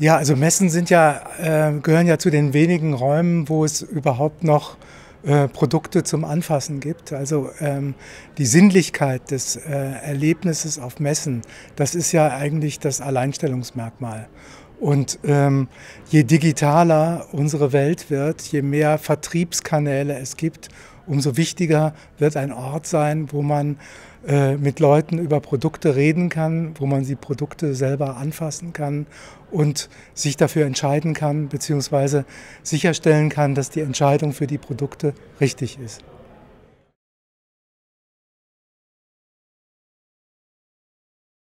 Ja, also Messen sind ja, äh, gehören ja zu den wenigen Räumen, wo es überhaupt noch äh, Produkte zum Anfassen gibt. Also ähm, die Sinnlichkeit des äh, Erlebnisses auf Messen, das ist ja eigentlich das Alleinstellungsmerkmal. Und ähm, je digitaler unsere Welt wird, je mehr Vertriebskanäle es gibt, umso wichtiger wird ein Ort sein, wo man äh, mit Leuten über Produkte reden kann, wo man die Produkte selber anfassen kann und sich dafür entscheiden kann, beziehungsweise sicherstellen kann, dass die Entscheidung für die Produkte richtig ist.